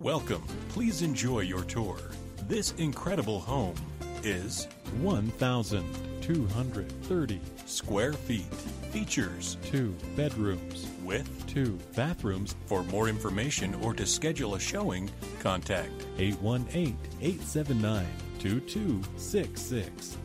Welcome. Please enjoy your tour. This incredible home is 1,230 square feet. Features two bedrooms with two bathrooms. For more information or to schedule a showing, contact 818 879 2266.